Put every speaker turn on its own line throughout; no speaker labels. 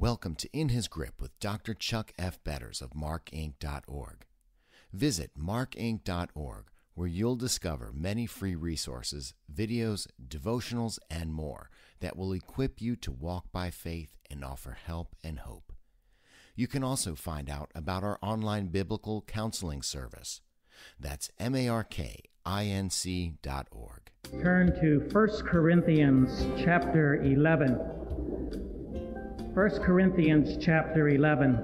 Welcome to In His Grip with Dr. Chuck F. Betters of markinc.org. Visit markinc.org where you'll discover many free resources, videos, devotionals, and more that will equip you to walk by faith and offer help and hope. You can also find out about our online biblical counseling service. That's markinc dot org.
Turn to 1 Corinthians chapter 11. 1 Corinthians chapter 11.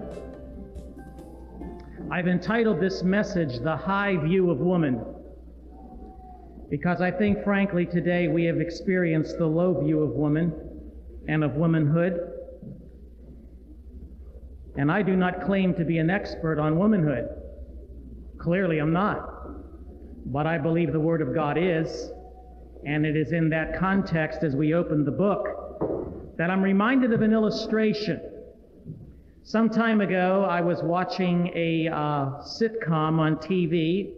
I've entitled this message, The High View of Woman, because I think, frankly, today we have experienced the low view of woman and of womanhood. And I do not claim to be an expert on womanhood. Clearly, I'm not. But I believe the Word of God is. And it is in that context, as we open the book, that I'm reminded of an illustration. Some time ago, I was watching a uh, sitcom on TV,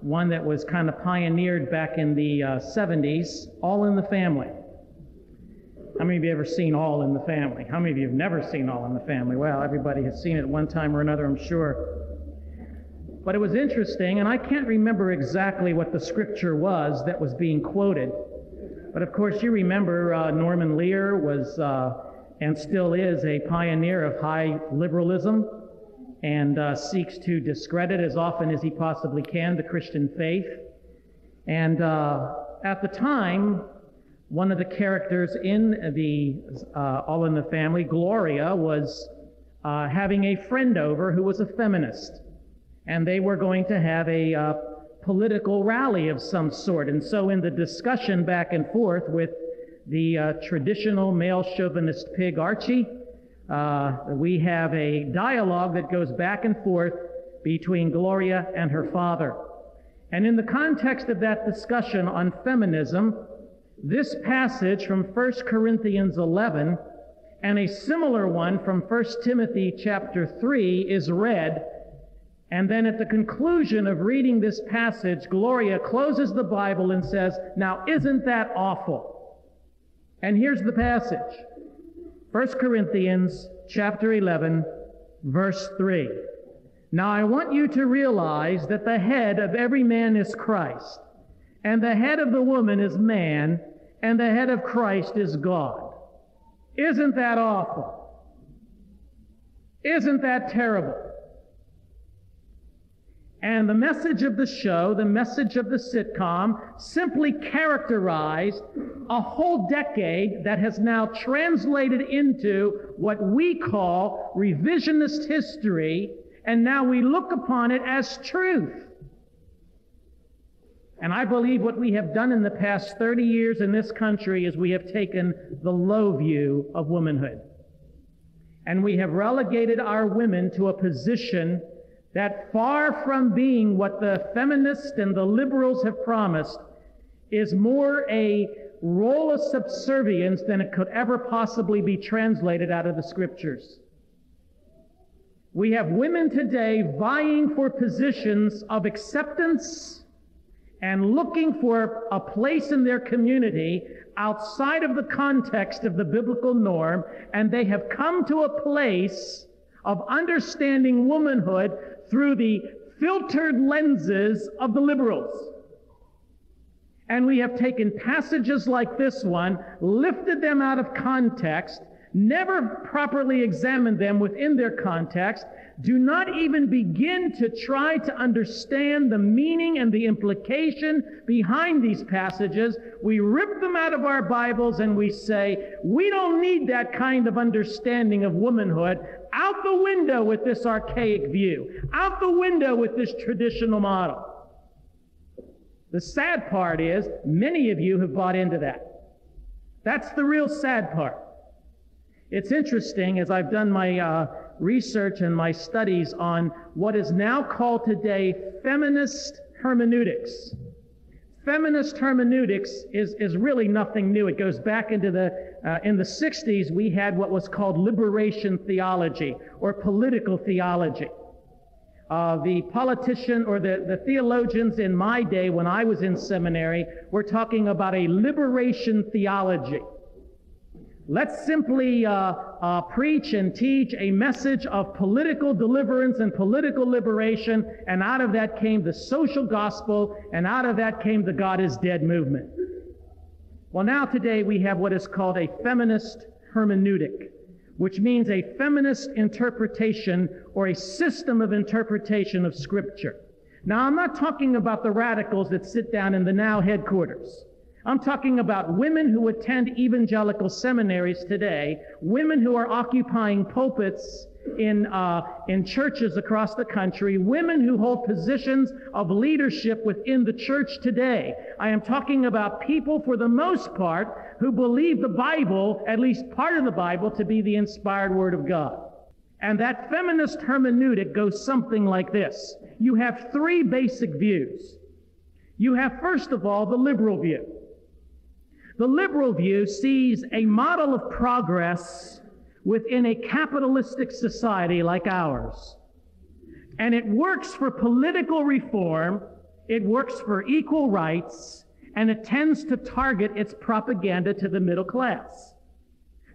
one that was kind of pioneered back in the uh, 70s, All in the Family. How many of you ever seen All in the Family? How many of you have never seen All in the Family? Well, everybody has seen it one time or another, I'm sure. But it was interesting, and I can't remember exactly what the scripture was that was being quoted. But of course, you remember uh, Norman Lear was uh, and still is a pioneer of high liberalism and uh, seeks to discredit as often as he possibly can the Christian faith. And uh, at the time, one of the characters in the uh, All in the Family, Gloria, was uh, having a friend over who was a feminist. And they were going to have a political rally of some sort. And so in the discussion back and forth with the uh, traditional male chauvinist pig Archie, uh, we have a dialogue that goes back and forth between Gloria and her father. And in the context of that discussion on feminism, this passage from 1 Corinthians 11 and a similar one from 1 Timothy chapter 3 is read and then at the conclusion of reading this passage, Gloria closes the Bible and says, Now, isn't that awful? And here's the passage 1 Corinthians chapter 11, verse 3. Now, I want you to realize that the head of every man is Christ, and the head of the woman is man, and the head of Christ is God. Isn't that awful? Isn't that terrible? And the message of the show, the message of the sitcom, simply characterized a whole decade that has now translated into what we call revisionist history, and now we look upon it as truth. And I believe what we have done in the past 30 years in this country is we have taken the low view of womanhood. And we have relegated our women to a position that far from being what the feminists and the liberals have promised, is more a role of subservience than it could ever possibly be translated out of the scriptures. We have women today vying for positions of acceptance and looking for a place in their community outside of the context of the biblical norm, and they have come to a place of understanding womanhood through the filtered lenses of the liberals. And we have taken passages like this one, lifted them out of context, never properly examined them within their context, do not even begin to try to understand the meaning and the implication behind these passages. We rip them out of our Bibles and we say, we don't need that kind of understanding of womanhood. Out the window with this archaic view. Out the window with this traditional model. The sad part is, many of you have bought into that. That's the real sad part. It's interesting as I've done my uh, research and my studies on what is now called today feminist hermeneutics. Feminist hermeneutics is, is really nothing new. It goes back into the, uh, in the 60s, we had what was called liberation theology or political theology. Uh, the politician or the, the theologians in my day when I was in seminary were talking about a liberation theology. Let's simply uh, uh, preach and teach a message of political deliverance and political liberation, and out of that came the social gospel, and out of that came the God is dead movement. Well, now today we have what is called a feminist hermeneutic, which means a feminist interpretation or a system of interpretation of Scripture. Now, I'm not talking about the radicals that sit down in the NOW headquarters. I'm talking about women who attend evangelical seminaries today, women who are occupying pulpits in, uh, in churches across the country, women who hold positions of leadership within the church today. I am talking about people, for the most part, who believe the Bible, at least part of the Bible, to be the inspired Word of God. And that feminist hermeneutic goes something like this. You have three basic views. You have, first of all, the liberal view. The liberal view sees a model of progress within a capitalistic society like ours. And it works for political reform, it works for equal rights, and it tends to target its propaganda to the middle class.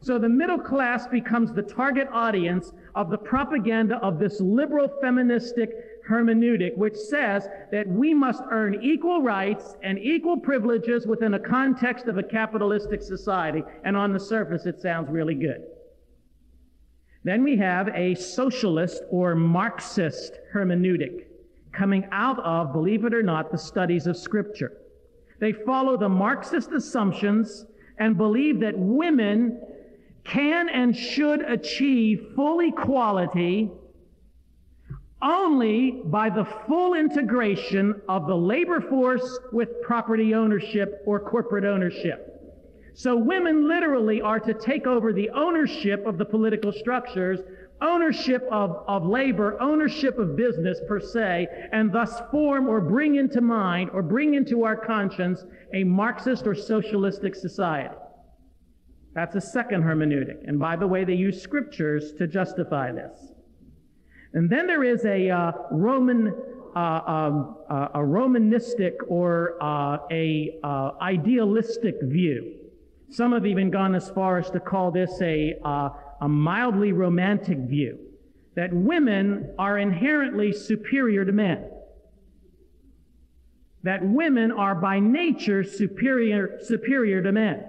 So the middle class becomes the target audience of the propaganda of this liberal feministic hermeneutic, which says that we must earn equal rights and equal privileges within a context of a capitalistic society. And on the surface, it sounds really good. Then we have a socialist or Marxist hermeneutic coming out of, believe it or not, the studies of Scripture. They follow the Marxist assumptions and believe that women can and should achieve full equality only by the full integration of the labor force with property ownership or corporate ownership. So women literally are to take over the ownership of the political structures, ownership of, of labor, ownership of business per se, and thus form or bring into mind or bring into our conscience a Marxist or socialistic society. That's a second hermeneutic. And by the way, they use scriptures to justify this. And then there is a uh, Roman, uh, um, uh, a Romanistic or uh, a uh, idealistic view. Some have even gone as far as to call this a, uh, a mildly romantic view that women are inherently superior to men. That women are by nature superior, superior to men.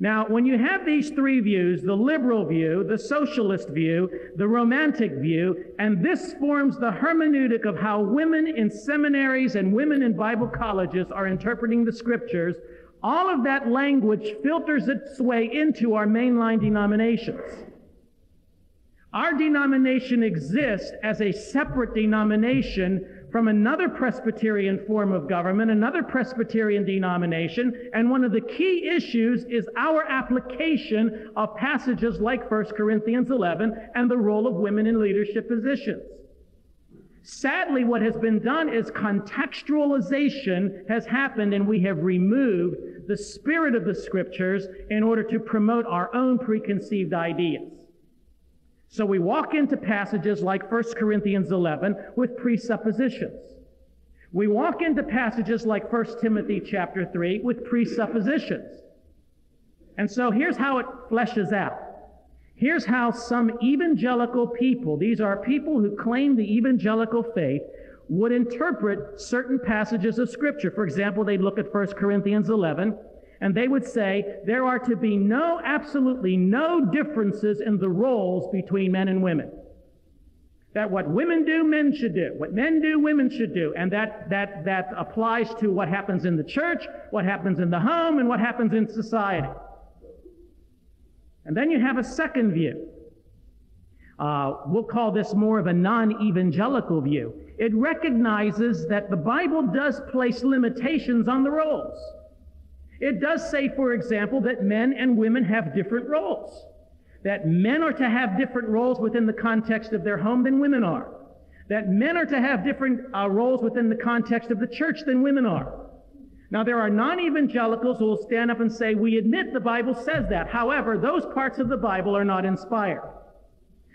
Now, when you have these three views, the liberal view, the socialist view, the romantic view, and this forms the hermeneutic of how women in seminaries and women in Bible colleges are interpreting the scriptures, all of that language filters its way into our mainline denominations. Our denomination exists as a separate denomination from another Presbyterian form of government, another Presbyterian denomination, and one of the key issues is our application of passages like 1 Corinthians 11 and the role of women in leadership positions. Sadly, what has been done is contextualization has happened and we have removed the spirit of the scriptures in order to promote our own preconceived ideas. So we walk into passages like 1 Corinthians 11 with presuppositions. We walk into passages like 1 Timothy chapter 3 with presuppositions. And so here's how it fleshes out. Here's how some evangelical people, these are people who claim the evangelical faith, would interpret certain passages of scripture. For example, they'd look at 1 Corinthians 11 and they would say there are to be no, absolutely no differences in the roles between men and women. That what women do, men should do. What men do, women should do. And that, that, that applies to what happens in the church, what happens in the home, and what happens in society. And then you have a second view. Uh, we'll call this more of a non-evangelical view. It recognizes that the Bible does place limitations on the roles. It does say, for example, that men and women have different roles. That men are to have different roles within the context of their home than women are. That men are to have different uh, roles within the context of the church than women are. Now, there are non-evangelicals who will stand up and say, we admit the Bible says that. However, those parts of the Bible are not inspired.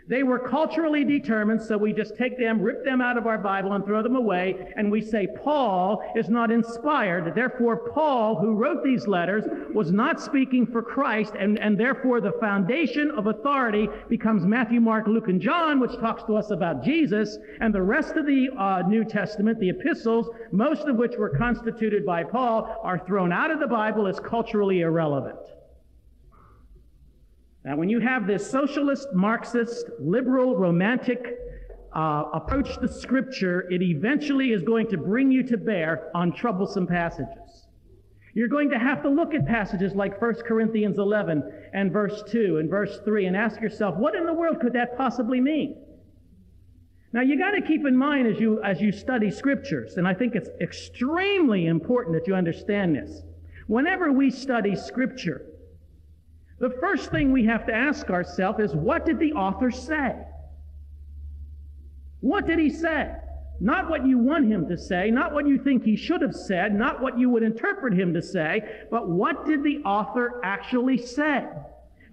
They were culturally determined, so we just take them, rip them out of our Bible, and throw them away, and we say Paul is not inspired. Therefore, Paul, who wrote these letters, was not speaking for Christ, and, and therefore the foundation of authority becomes Matthew, Mark, Luke, and John, which talks to us about Jesus, and the rest of the uh, New Testament, the epistles, most of which were constituted by Paul, are thrown out of the Bible as culturally irrelevant. Now, when you have this socialist, Marxist, liberal, romantic uh, approach to Scripture, it eventually is going to bring you to bear on troublesome passages. You're going to have to look at passages like 1 Corinthians 11 and verse 2 and verse 3 and ask yourself, what in the world could that possibly mean? Now you got to keep in mind as you as you study scriptures, and I think it's extremely important that you understand this. Whenever we study scripture, the first thing we have to ask ourselves is what did the author say? What did he say? Not what you want him to say, not what you think he should have said, not what you would interpret him to say, but what did the author actually say?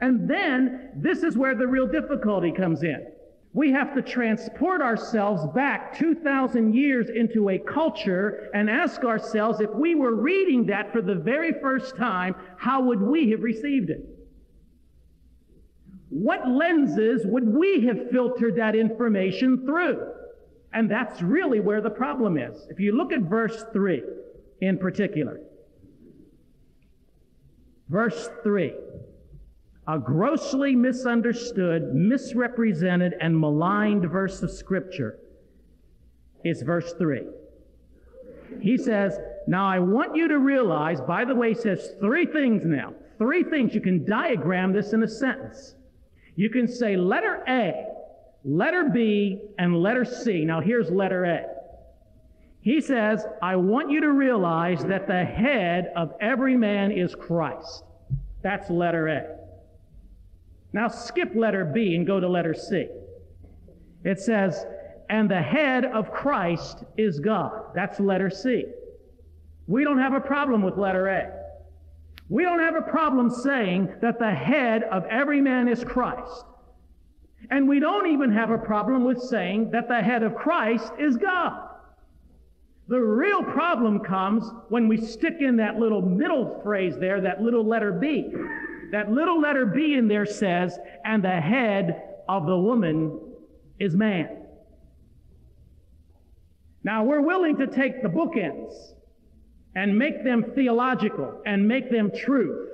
And then this is where the real difficulty comes in. We have to transport ourselves back 2,000 years into a culture and ask ourselves if we were reading that for the very first time, how would we have received it? What lenses would we have filtered that information through? And that's really where the problem is. If you look at verse 3 in particular, verse 3, a grossly misunderstood, misrepresented, and maligned verse of Scripture is verse 3. He says, Now I want you to realize, by the way, he says three things now. Three things. You can diagram this in a sentence. You can say letter A, letter B, and letter C. Now here's letter A. He says, I want you to realize that the head of every man is Christ. That's letter A. Now skip letter B and go to letter C. It says, and the head of Christ is God. That's letter C. We don't have a problem with letter A. We don't have a problem saying that the head of every man is Christ. And we don't even have a problem with saying that the head of Christ is God. The real problem comes when we stick in that little middle phrase there, that little letter B. That little letter B in there says, and the head of the woman is man. Now we're willing to take the bookends and make them theological and make them truth.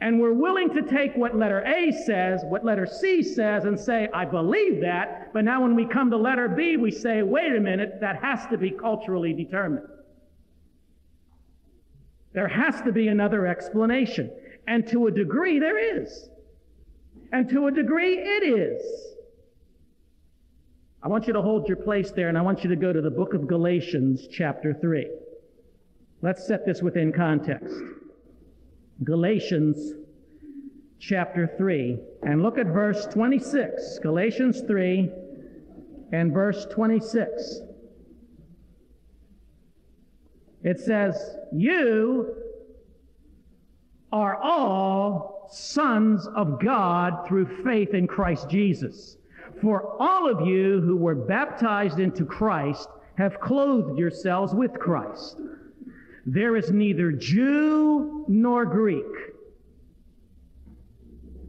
And we're willing to take what letter A says, what letter C says, and say, I believe that. But now when we come to letter B, we say, wait a minute, that has to be culturally determined. There has to be another explanation. And to a degree, there is. And to a degree, it is. I want you to hold your place there, and I want you to go to the book of Galatians, chapter 3. Let's set this within context. Galatians chapter 3, and look at verse 26. Galatians 3 and verse 26. It says, You are all sons of God through faith in Christ Jesus. For all of you who were baptized into Christ have clothed yourselves with Christ. There is neither Jew nor Greek.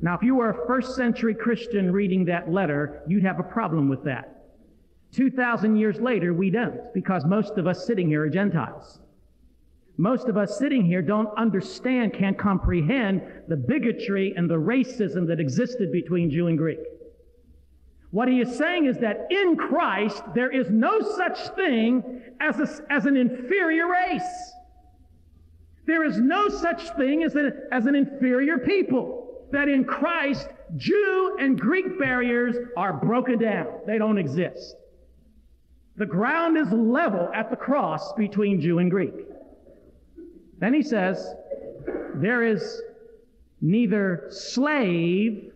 Now, if you were a first century Christian reading that letter, you'd have a problem with that. 2,000 years later, we don't, because most of us sitting here are Gentiles. Most of us sitting here don't understand, can't comprehend the bigotry and the racism that existed between Jew and Greek. What he is saying is that in Christ, there is no such thing as, a, as an inferior race. There is no such thing as, a, as an inferior people. That in Christ, Jew and Greek barriers are broken down. They don't exist. The ground is level at the cross between Jew and Greek. Then he says, there is neither slave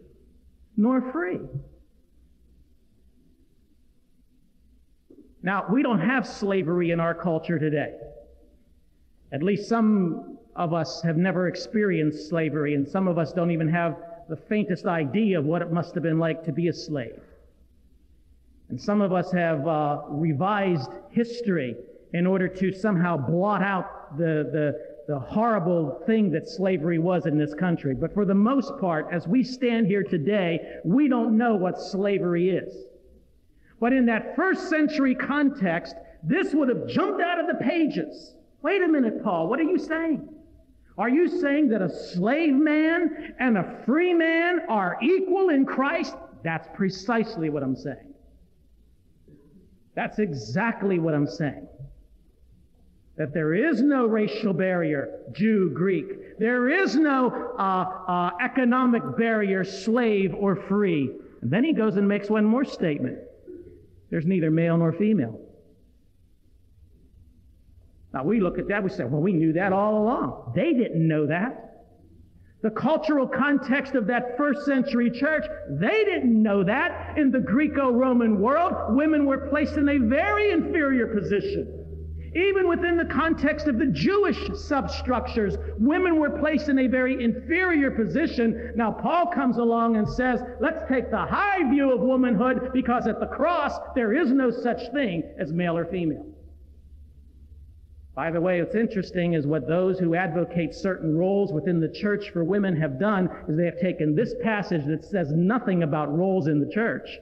nor free. Now, we don't have slavery in our culture today. At least some of us have never experienced slavery, and some of us don't even have the faintest idea of what it must have been like to be a slave. And some of us have uh, revised history in order to somehow blot out the, the, the horrible thing that slavery was in this country. But for the most part, as we stand here today, we don't know what slavery is. But in that first century context, this would have jumped out of the pages. Wait a minute, Paul, what are you saying? Are you saying that a slave man and a free man are equal in Christ? That's precisely what I'm saying. That's exactly what I'm saying. That there is no racial barrier, Jew, Greek. There is no uh, uh, economic barrier, slave or free. And then he goes and makes one more statement. There's neither male nor female. Now we look at that, we say, well, we knew that all along. They didn't know that. The cultural context of that first century church, they didn't know that. In the Greco-Roman world, women were placed in a very inferior position. Even within the context of the Jewish substructures, women were placed in a very inferior position. Now, Paul comes along and says, let's take the high view of womanhood because at the cross, there is no such thing as male or female. By the way, what's interesting is what those who advocate certain roles within the church for women have done is they have taken this passage that says nothing about roles in the church,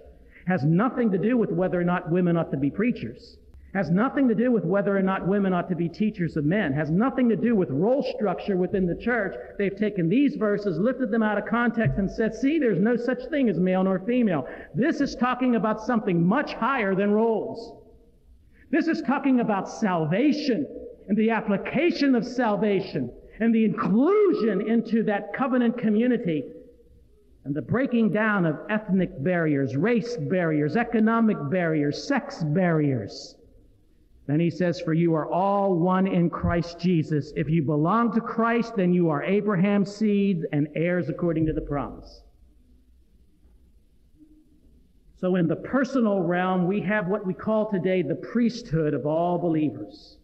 has nothing to do with whether or not women ought to be preachers, has nothing to do with whether or not women ought to be teachers of men, has nothing to do with role structure within the church. They've taken these verses, lifted them out of context, and said, see, there's no such thing as male nor female. This is talking about something much higher than roles. This is talking about salvation and the application of salvation and the inclusion into that covenant community and the breaking down of ethnic barriers, race barriers, economic barriers, sex barriers. Then he says, For you are all one in Christ Jesus. If you belong to Christ, then you are Abraham's seed and heirs according to the promise. So, in the personal realm, we have what we call today the priesthood of all believers.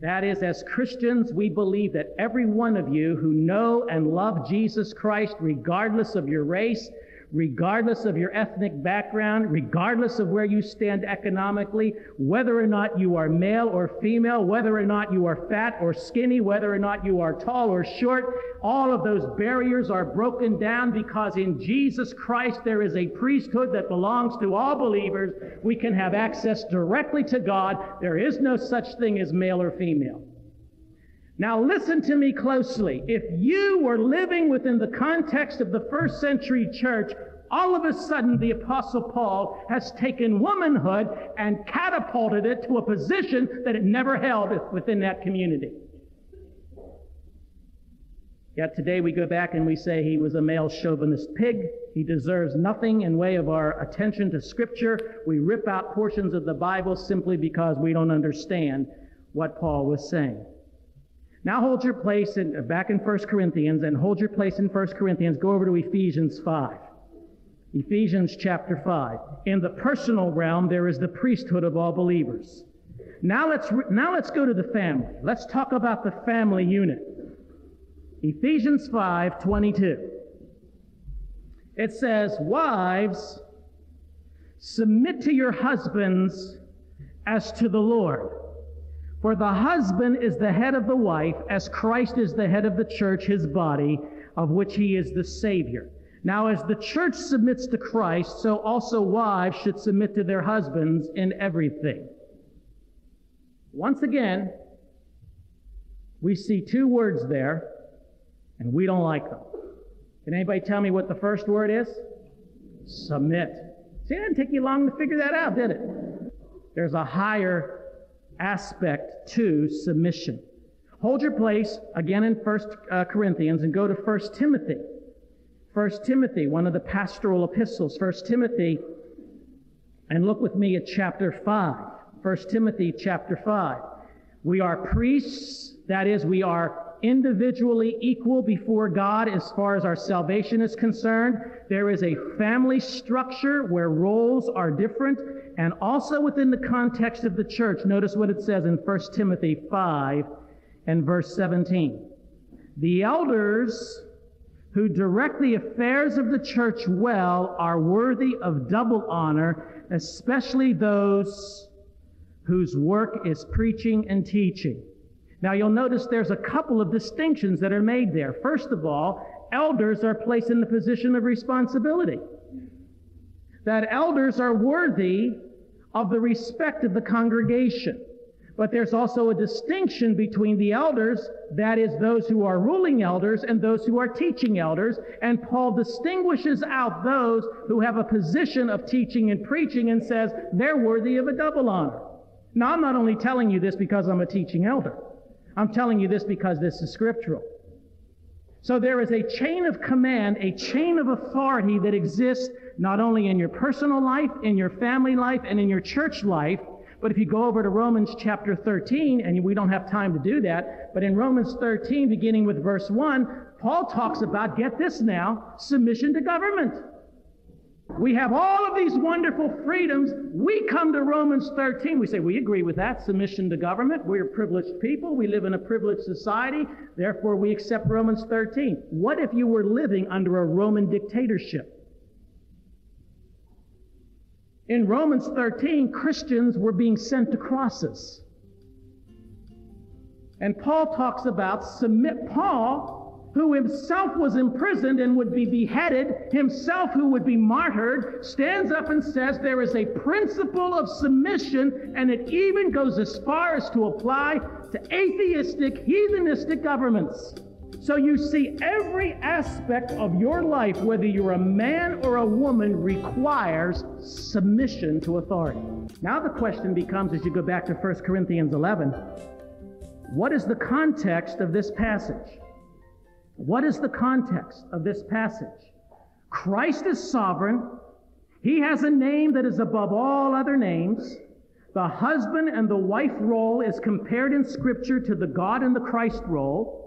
That is, as Christians, we believe that every one of you who know and love Jesus Christ, regardless of your race, regardless of your ethnic background, regardless of where you stand economically, whether or not you are male or female, whether or not you are fat or skinny, whether or not you are tall or short, all of those barriers are broken down because in Jesus Christ there is a priesthood that belongs to all believers. We can have access directly to God. There is no such thing as male or female. Now listen to me closely. If you were living within the context of the first century church, all of a sudden the apostle Paul has taken womanhood and catapulted it to a position that it never held within that community. Yet today we go back and we say he was a male chauvinist pig. He deserves nothing in way of our attention to scripture. We rip out portions of the Bible simply because we don't understand what Paul was saying. Now hold your place in, back in 1 Corinthians and hold your place in 1 Corinthians. Go over to Ephesians 5. Ephesians chapter 5. In the personal realm, there is the priesthood of all believers. Now let's, now let's go to the family. Let's talk about the family unit. Ephesians 5, 22. It says, Wives, submit to your husbands as to the Lord. For the husband is the head of the wife, as Christ is the head of the church, his body, of which he is the Savior. Now, as the church submits to Christ, so also wives should submit to their husbands in everything. Once again, we see two words there, and we don't like them. Can anybody tell me what the first word is? Submit. See, it didn't take you long to figure that out, did it? There's a higher aspect to submission. Hold your place again in 1 uh, Corinthians and go to 1 Timothy. 1 Timothy, one of the pastoral epistles, 1 Timothy, and look with me at chapter 5. 1 Timothy chapter 5. We are priests, that is, we are individually equal before God as far as our salvation is concerned. There is a family structure where roles are different. And also within the context of the church, notice what it says in 1 Timothy 5 and verse 17. The elders who direct the affairs of the church well are worthy of double honor, especially those whose work is preaching and teaching. Now you'll notice there's a couple of distinctions that are made there. First of all, elders are placed in the position of responsibility. That elders are worthy of the respect of the congregation. But there's also a distinction between the elders, that is, those who are ruling elders, and those who are teaching elders. And Paul distinguishes out those who have a position of teaching and preaching and says they're worthy of a double honor. Now, I'm not only telling you this because I'm a teaching elder, I'm telling you this because this is scriptural. So there is a chain of command, a chain of authority that exists not only in your personal life, in your family life, and in your church life, but if you go over to Romans chapter 13, and we don't have time to do that, but in Romans 13, beginning with verse 1, Paul talks about, get this now, submission to government. We have all of these wonderful freedoms. We come to Romans 13. We say, we agree with that. Submission to government. We're privileged people. We live in a privileged society. Therefore, we accept Romans 13. What if you were living under a Roman dictatorship? In Romans 13, Christians were being sent to crosses. And Paul talks about submit Paul, who himself was imprisoned and would be beheaded, himself who would be martyred, stands up and says there is a principle of submission, and it even goes as far as to apply to atheistic, heathenistic governments. So you see, every aspect of your life, whether you're a man or a woman, requires submission to authority. Now the question becomes, as you go back to 1 Corinthians 11, what is the context of this passage? What is the context of this passage? Christ is sovereign. He has a name that is above all other names. The husband and the wife role is compared in Scripture to the God and the Christ role.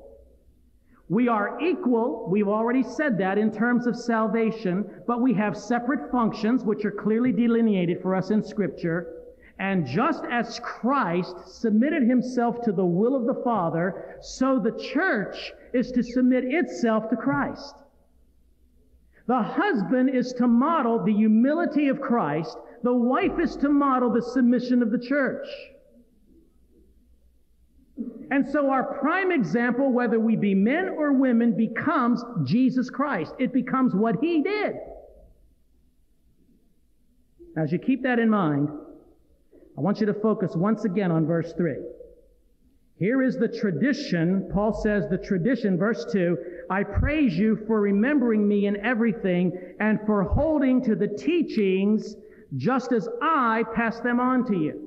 We are equal, we've already said that in terms of salvation, but we have separate functions which are clearly delineated for us in Scripture. And just as Christ submitted himself to the will of the Father, so the church is to submit itself to Christ. The husband is to model the humility of Christ. The wife is to model the submission of the church. And so our prime example, whether we be men or women, becomes Jesus Christ. It becomes what he did. As you keep that in mind, I want you to focus once again on verse 3. Here is the tradition. Paul says the tradition, verse 2, I praise you for remembering me in everything and for holding to the teachings just as I pass them on to you.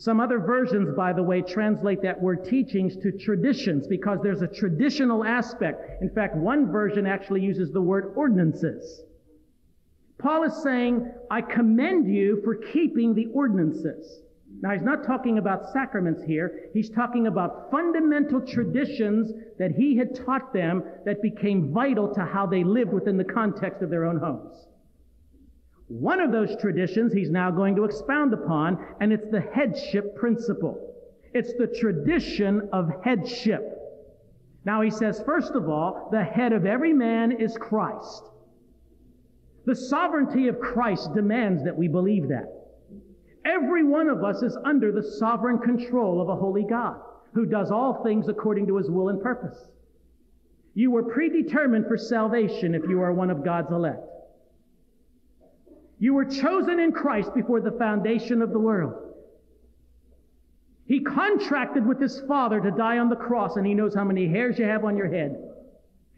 Some other versions, by the way, translate that word teachings to traditions because there's a traditional aspect. In fact, one version actually uses the word ordinances. Paul is saying, I commend you for keeping the ordinances. Now, he's not talking about sacraments here. He's talking about fundamental traditions that he had taught them that became vital to how they lived within the context of their own homes. One of those traditions he's now going to expound upon, and it's the headship principle. It's the tradition of headship. Now he says, first of all, the head of every man is Christ. The sovereignty of Christ demands that we believe that. Every one of us is under the sovereign control of a holy God who does all things according to his will and purpose. You were predetermined for salvation if you are one of God's elect. You were chosen in Christ before the foundation of the world. He contracted with his Father to die on the cross, and he knows how many hairs you have on your head.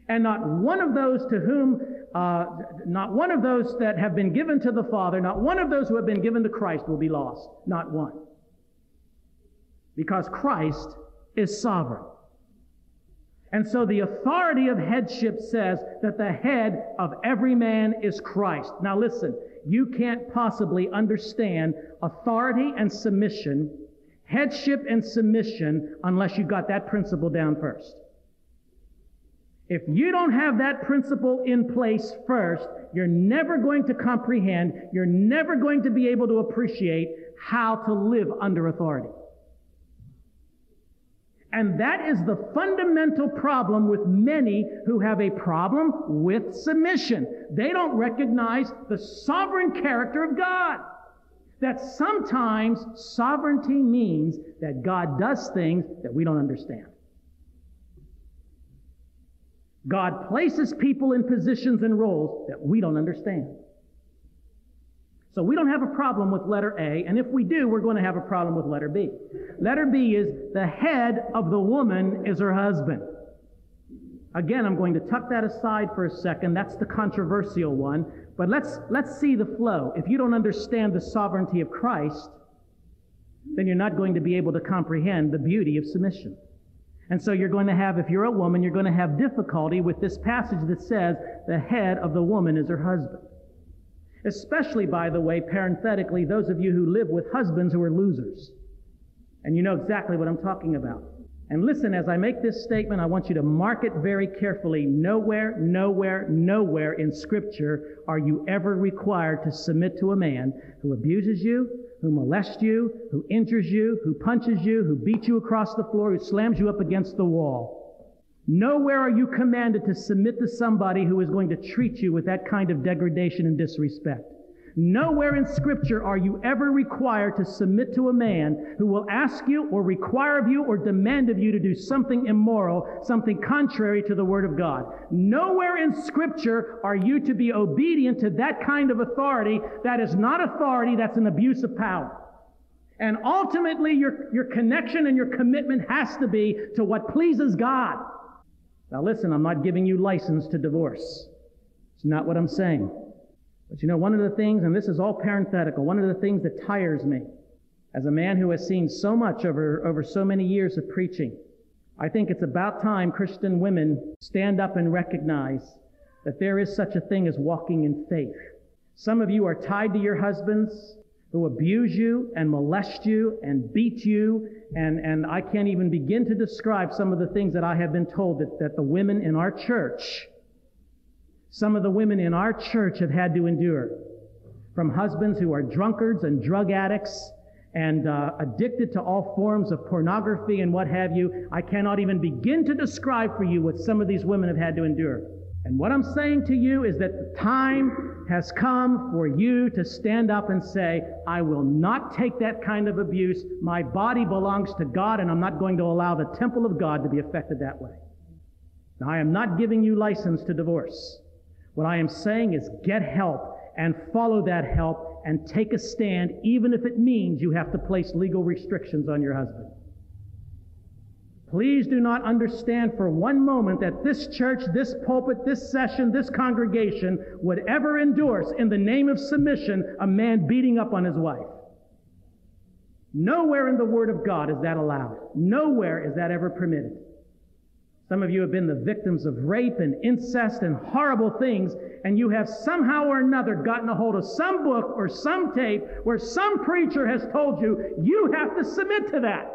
And not one of those to whom, uh, not one of those that have been given to the Father, not one of those who have been given to Christ will be lost. Not one. Because Christ is sovereign. And so the authority of headship says that the head of every man is Christ. Now listen, you can't possibly understand authority and submission, headship and submission, unless you got that principle down first. If you don't have that principle in place first, you're never going to comprehend, you're never going to be able to appreciate how to live under authority. And that is the fundamental problem with many who have a problem with submission. They don't recognize the sovereign character of God. That sometimes sovereignty means that God does things that we don't understand. God places people in positions and roles that we don't understand. So we don't have a problem with letter A, and if we do, we're going to have a problem with letter B. Letter B is the head of the woman is her husband. Again, I'm going to tuck that aside for a second. That's the controversial one. But let's, let's see the flow. If you don't understand the sovereignty of Christ, then you're not going to be able to comprehend the beauty of submission. And so you're going to have, if you're a woman, you're going to have difficulty with this passage that says the head of the woman is her husband. Especially, by the way, parenthetically, those of you who live with husbands who are losers. And you know exactly what I'm talking about. And listen, as I make this statement, I want you to mark it very carefully. Nowhere, nowhere, nowhere in Scripture are you ever required to submit to a man who abuses you, who molests you, who injures you, who punches you, who beats you across the floor, who slams you up against the wall. Nowhere are you commanded to submit to somebody who is going to treat you with that kind of degradation and disrespect. Nowhere in Scripture are you ever required to submit to a man who will ask you or require of you or demand of you to do something immoral, something contrary to the Word of God. Nowhere in Scripture are you to be obedient to that kind of authority. That is not authority, that's an abuse of power. And ultimately, your, your connection and your commitment has to be to what pleases God. Now listen, I'm not giving you license to divorce. It's not what I'm saying. But you know, one of the things, and this is all parenthetical, one of the things that tires me as a man who has seen so much over, over so many years of preaching, I think it's about time Christian women stand up and recognize that there is such a thing as walking in faith. Some of you are tied to your husbands who abuse you and molest you and beat you, and, and I can't even begin to describe some of the things that I have been told that, that the women in our church some of the women in our church have had to endure from husbands who are drunkards and drug addicts and uh, addicted to all forms of pornography and what have you. I cannot even begin to describe for you what some of these women have had to endure. And what I'm saying to you is that the time has come for you to stand up and say, I will not take that kind of abuse. My body belongs to God, and I'm not going to allow the temple of God to be affected that way. Now, I am not giving you license to divorce. What I am saying is get help and follow that help and take a stand, even if it means you have to place legal restrictions on your husband. Please do not understand for one moment that this church, this pulpit, this session, this congregation would ever endorse, in the name of submission, a man beating up on his wife. Nowhere in the Word of God is that allowed. Nowhere is that ever permitted. Some of you have been the victims of rape and incest and horrible things, and you have somehow or another gotten a hold of some book or some tape where some preacher has told you, you have to submit to that.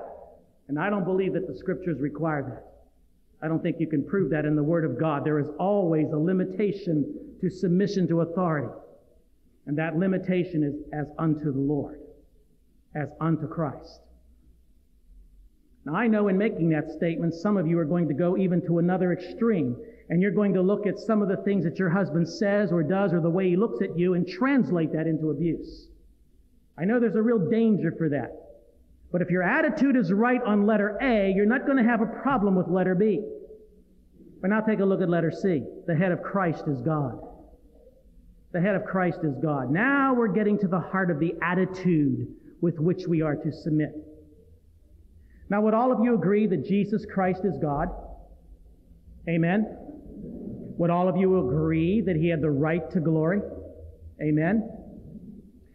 And I don't believe that the scriptures require that. I don't think you can prove that in the Word of God. There is always a limitation to submission to authority. And that limitation is as unto the Lord, as unto Christ. Now, I know in making that statement, some of you are going to go even to another extreme, and you're going to look at some of the things that your husband says or does or the way he looks at you and translate that into abuse. I know there's a real danger for that. But if your attitude is right on letter A, you're not going to have a problem with letter B. But now take a look at letter C. The head of Christ is God. The head of Christ is God. Now we're getting to the heart of the attitude with which we are to submit. Now, would all of you agree that Jesus Christ is God? Amen. Would all of you agree that he had the right to glory? Amen.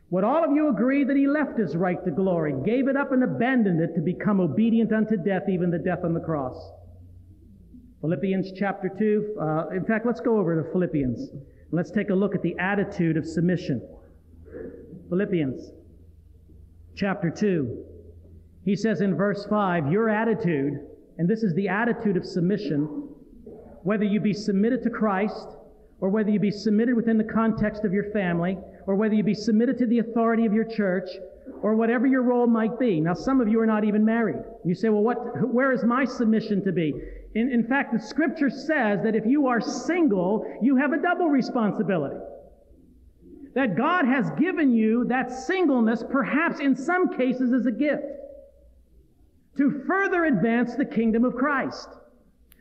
Would all of you agree that he left his right to glory, gave it up and abandoned it to become obedient unto death, even the death on the cross? Philippians chapter 2. Uh, in fact, let's go over to Philippians. Let's take a look at the attitude of submission. Philippians chapter 2. He says in verse 5, your attitude, and this is the attitude of submission, whether you be submitted to Christ, or whether you be submitted within the context of your family, or whether you be submitted to the authority of your church, or whatever your role might be. Now, some of you are not even married. You say, well, what, where is my submission to be? In, in fact, the scripture says that if you are single, you have a double responsibility. That God has given you that singleness, perhaps in some cases as a gift, to further advance the kingdom of Christ.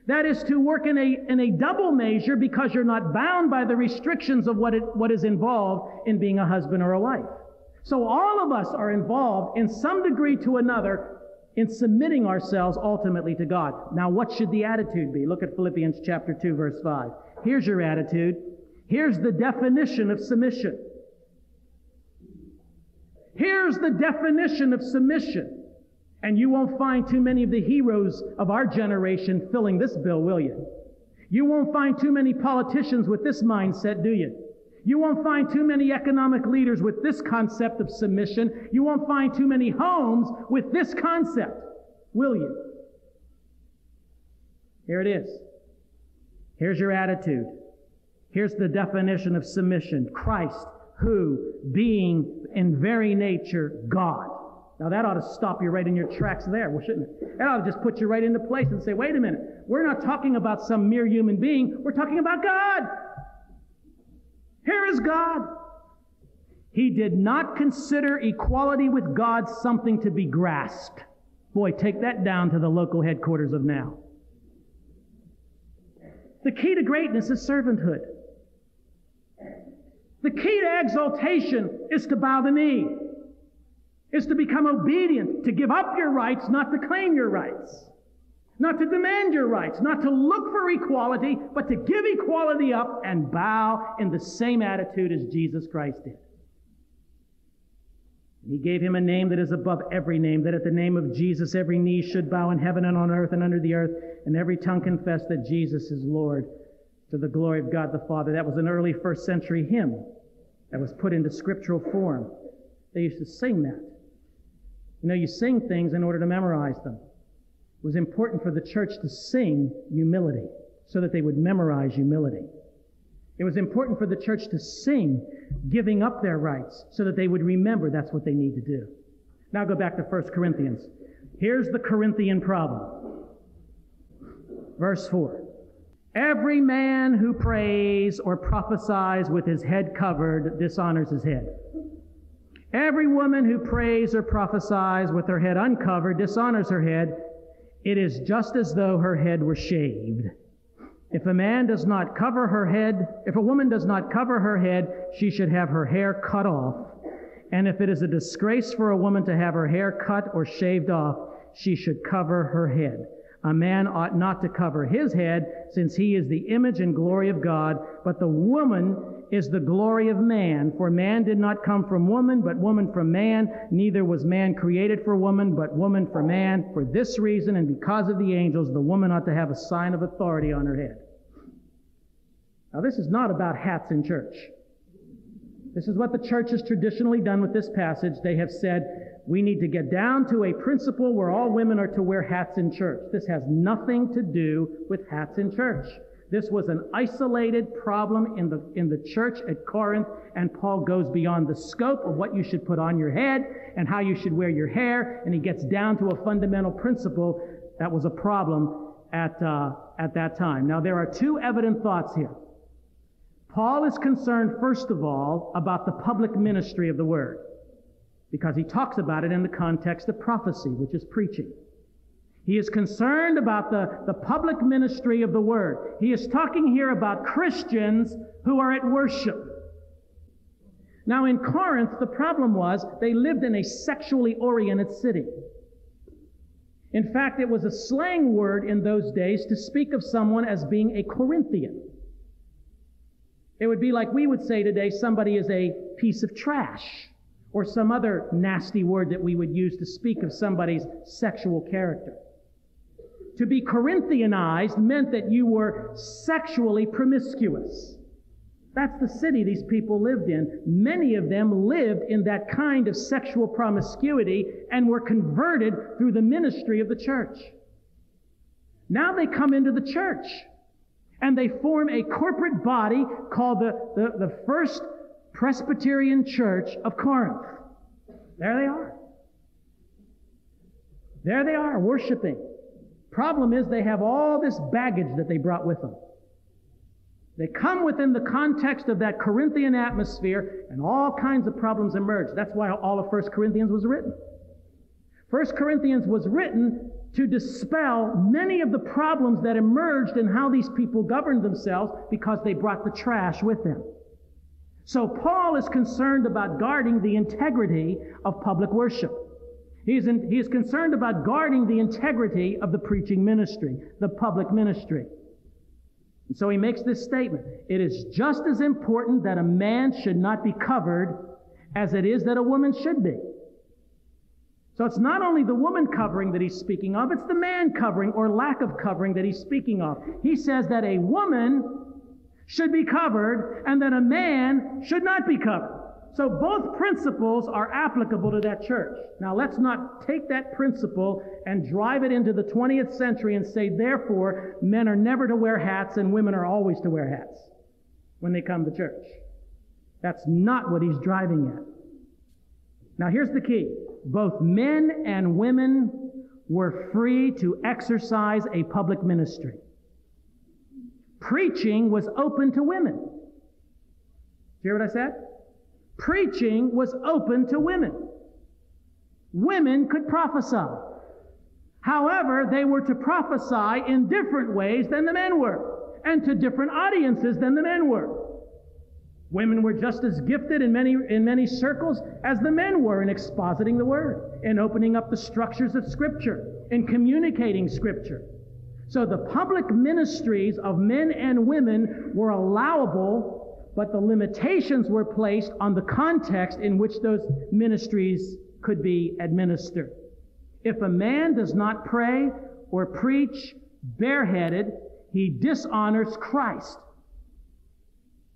That is to work in a, in a double measure because you're not bound by the restrictions of what, it, what is involved in being a husband or a wife. So all of us are involved in some degree to another in submitting ourselves ultimately to God. Now, what should the attitude be? Look at Philippians chapter 2, verse 5. Here's your attitude. Here's the definition of submission. Here's the definition of submission. And you won't find too many of the heroes of our generation filling this bill, will you? You won't find too many politicians with this mindset, do you? You won't find too many economic leaders with this concept of submission. You won't find too many homes with this concept, will you? Here it is. Here's your attitude. Here's the definition of submission. Christ, who, being in very nature God. Now that ought to stop you right in your tracks there, well, shouldn't it? That ought to just put you right into place and say, wait a minute, we're not talking about some mere human being, we're talking about God. Here is God. He did not consider equality with God something to be grasped. Boy, take that down to the local headquarters of NOW. The key to greatness is servanthood. The key to exaltation is to bow the knee, is to become obedient, to give up your rights, not to claim your rights not to demand your rights, not to look for equality, but to give equality up and bow in the same attitude as Jesus Christ did. He gave him a name that is above every name, that at the name of Jesus every knee should bow in heaven and on earth and under the earth, and every tongue confess that Jesus is Lord to the glory of God the Father. That was an early first century hymn that was put into scriptural form. They used to sing that. You know, you sing things in order to memorize them. It was important for the church to sing humility so that they would memorize humility. It was important for the church to sing giving up their rights so that they would remember that's what they need to do. Now go back to 1 Corinthians. Here's the Corinthian problem. Verse 4. Every man who prays or prophesies with his head covered dishonors his head. Every woman who prays or prophesies with her head uncovered dishonors her head. It is just as though her head were shaved. If a man does not cover her head, if a woman does not cover her head, she should have her hair cut off. And if it is a disgrace for a woman to have her hair cut or shaved off, she should cover her head. A man ought not to cover his head, since he is the image and glory of God, but the woman is the glory of man. For man did not come from woman, but woman from man. Neither was man created for woman, but woman for man. For this reason, and because of the angels, the woman ought to have a sign of authority on her head. Now, this is not about hats in church. This is what the church has traditionally done with this passage. They have said, we need to get down to a principle where all women are to wear hats in church. This has nothing to do with hats in church. This was an isolated problem in the, in the church at Corinth, and Paul goes beyond the scope of what you should put on your head and how you should wear your hair, and he gets down to a fundamental principle that was a problem at, uh, at that time. Now, there are two evident thoughts here. Paul is concerned, first of all, about the public ministry of the word, because he talks about it in the context of prophecy, which is preaching. He is concerned about the, the public ministry of the word. He is talking here about Christians who are at worship. Now, in Corinth, the problem was they lived in a sexually oriented city. In fact, it was a slang word in those days to speak of someone as being a Corinthian. It would be like we would say today somebody is a piece of trash, or some other nasty word that we would use to speak of somebody's sexual character. To be Corinthianized meant that you were sexually promiscuous. That's the city these people lived in. Many of them lived in that kind of sexual promiscuity and were converted through the ministry of the church. Now they come into the church and they form a corporate body called the, the, the First Presbyterian Church of Corinth. There they are. There they are, worshiping. Problem is, they have all this baggage that they brought with them. They come within the context of that Corinthian atmosphere, and all kinds of problems emerge. That's why all of 1 Corinthians was written. 1 Corinthians was written to dispel many of the problems that emerged in how these people governed themselves because they brought the trash with them. So Paul is concerned about guarding the integrity of public worship. He's in, he is concerned about guarding the integrity of the preaching ministry, the public ministry. And so he makes this statement. It is just as important that a man should not be covered as it is that a woman should be. So it's not only the woman covering that he's speaking of, it's the man covering or lack of covering that he's speaking of. He says that a woman should be covered and that a man should not be covered. So both principles are applicable to that church. Now let's not take that principle and drive it into the 20th century and say, therefore, men are never to wear hats and women are always to wear hats when they come to church. That's not what he's driving at. Now here's the key. Both men and women were free to exercise a public ministry. Preaching was open to women. Do you hear what I said? Preaching was open to women. Women could prophesy. However, they were to prophesy in different ways than the men were, and to different audiences than the men were. Women were just as gifted in many, in many circles as the men were in expositing the Word, in opening up the structures of Scripture, in communicating Scripture. So the public ministries of men and women were allowable but the limitations were placed on the context in which those ministries could be administered. If a man does not pray or preach bareheaded, he dishonors Christ.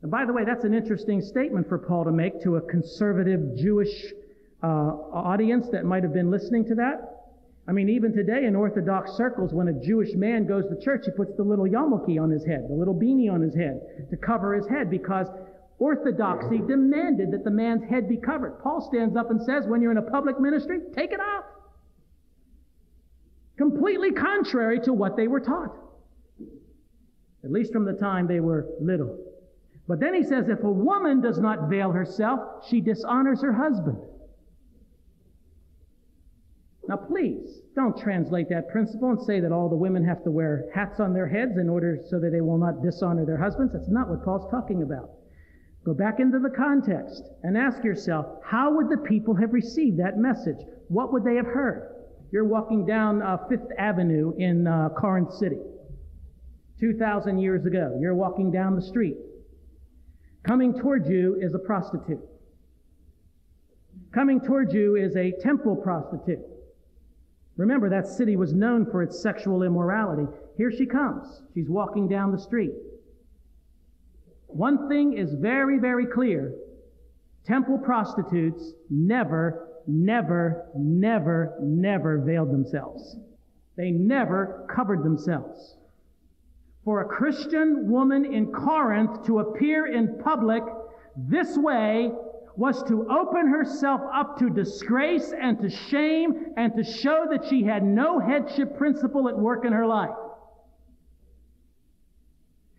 And by the way, that's an interesting statement for Paul to make to a conservative Jewish uh, audience that might have been listening to that. I mean, even today in Orthodox circles, when a Jewish man goes to church, he puts the little yarmulke on his head, the little beanie on his head to cover his head because orthodoxy demanded that the man's head be covered. Paul stands up and says, when you're in a public ministry, take it off. Completely contrary to what they were taught. At least from the time they were little. But then he says, if a woman does not veil herself, she dishonors her husband. Now, please don't translate that principle and say that all the women have to wear hats on their heads in order so that they will not dishonor their husbands. That's not what Paul's talking about. Go back into the context and ask yourself, how would the people have received that message? What would they have heard? You're walking down uh, Fifth Avenue in uh, Corinth City. 2,000 years ago, you're walking down the street. Coming toward you is a prostitute. Coming toward you is a temple prostitute. Remember, that city was known for its sexual immorality. Here she comes. She's walking down the street. One thing is very, very clear. Temple prostitutes never, never, never, never veiled themselves. They never covered themselves. For a Christian woman in Corinth to appear in public this way was to open herself up to disgrace and to shame and to show that she had no headship principle at work in her life.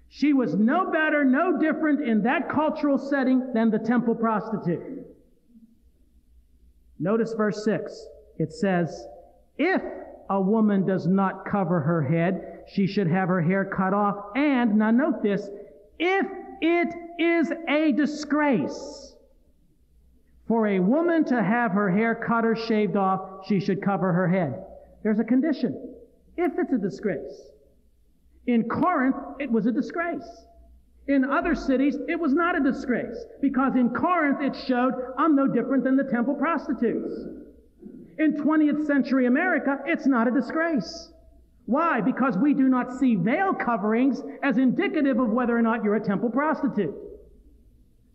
She was no better, no different in that cultural setting than the temple prostitute. Notice verse 6. It says, If a woman does not cover her head, she should have her hair cut off. And, now note this, if it is a disgrace, for a woman to have her hair cut or shaved off, she should cover her head. There's a condition. If it's a disgrace. In Corinth, it was a disgrace. In other cities, it was not a disgrace because in Corinth it showed I'm no different than the temple prostitutes. In 20th century America, it's not a disgrace. Why? Because we do not see veil coverings as indicative of whether or not you're a temple prostitute.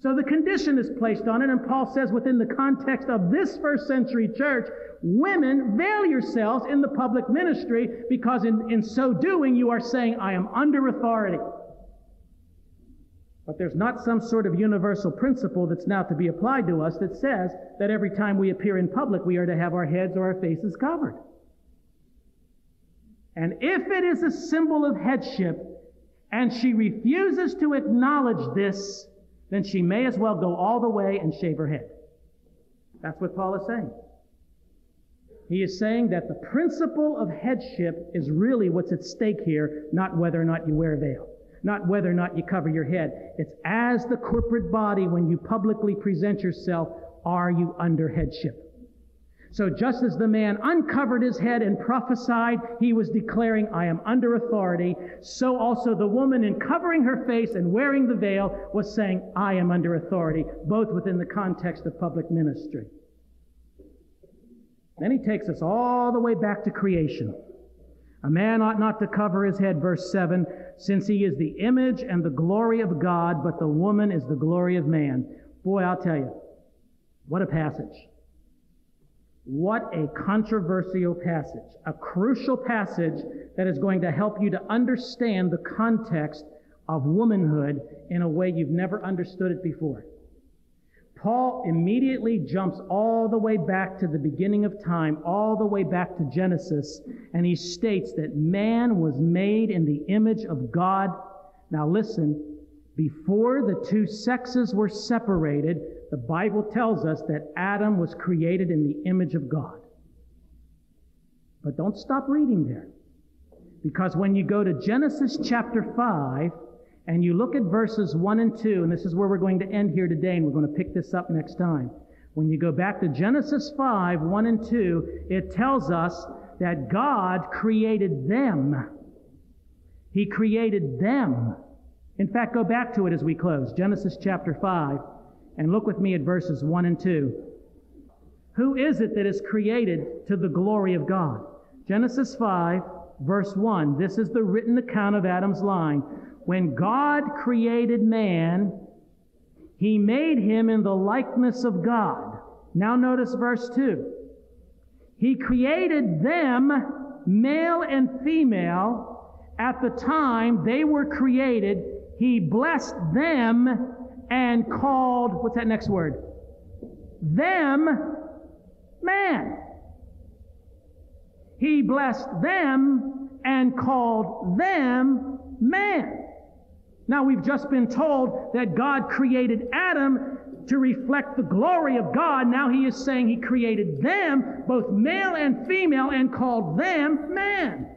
So the condition is placed on it, and Paul says within the context of this first century church, women, veil yourselves in the public ministry because in, in so doing you are saying, I am under authority. But there's not some sort of universal principle that's now to be applied to us that says that every time we appear in public, we are to have our heads or our faces covered. And if it is a symbol of headship, and she refuses to acknowledge this, then she may as well go all the way and shave her head. That's what Paul is saying. He is saying that the principle of headship is really what's at stake here, not whether or not you wear a veil, not whether or not you cover your head. It's as the corporate body, when you publicly present yourself, are you under headship? So just as the man uncovered his head and prophesied, he was declaring, I am under authority. So also the woman in covering her face and wearing the veil was saying, I am under authority, both within the context of public ministry. Then he takes us all the way back to creation. A man ought not to cover his head, verse 7, since he is the image and the glory of God, but the woman is the glory of man. Boy, I'll tell you, what a passage. What a controversial passage, a crucial passage that is going to help you to understand the context of womanhood in a way you've never understood it before. Paul immediately jumps all the way back to the beginning of time, all the way back to Genesis, and he states that man was made in the image of God. Now listen, before the two sexes were separated, the Bible tells us that Adam was created in the image of God. But don't stop reading there. Because when you go to Genesis chapter 5 and you look at verses 1 and 2, and this is where we're going to end here today, and we're going to pick this up next time. When you go back to Genesis 5, 1 and 2, it tells us that God created them. He created them. In fact, go back to it as we close. Genesis chapter 5. And look with me at verses 1 and 2. Who is it that is created to the glory of God? Genesis 5, verse 1. This is the written account of Adam's line. When God created man, he made him in the likeness of God. Now notice verse 2. He created them, male and female, at the time they were created. He blessed them and called, what's that next word? Them man. He blessed them and called them man. Now we've just been told that God created Adam to reflect the glory of God. Now he is saying he created them, both male and female, and called them man.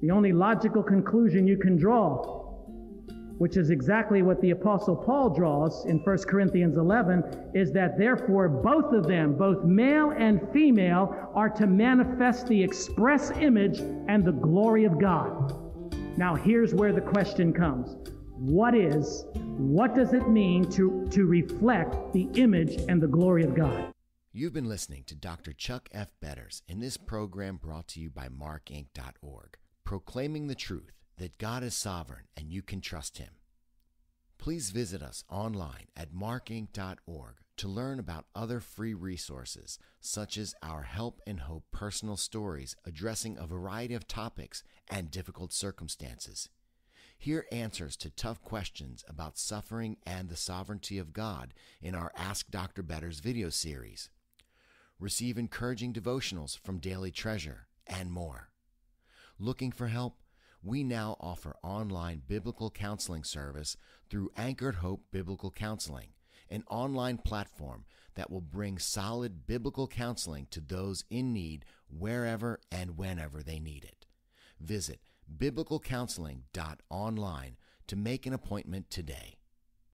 The only logical conclusion you can draw which is exactly what the apostle Paul draws in 1 Corinthians 11, is that therefore both of them, both male and female, are to manifest the express image and the glory of God. Now here's where the question comes. What is, what does it mean to, to reflect the image and the glory of God?
You've been listening to Dr. Chuck F. Betters in this program brought to you by markinc.org, proclaiming the truth that God is sovereign and you can trust Him. Please visit us online at markinc.org to learn about other free resources, such as our Help and Hope personal stories addressing a variety of topics and difficult circumstances. Hear answers to tough questions about suffering and the sovereignty of God in our Ask Dr. Betters video series. Receive encouraging devotionals from Daily Treasure and more. Looking for help? We now offer online biblical counseling service through Anchored Hope Biblical Counseling, an online platform that will bring solid biblical counseling to those in need wherever and whenever they need it. Visit biblicalcounseling.online to make an appointment today.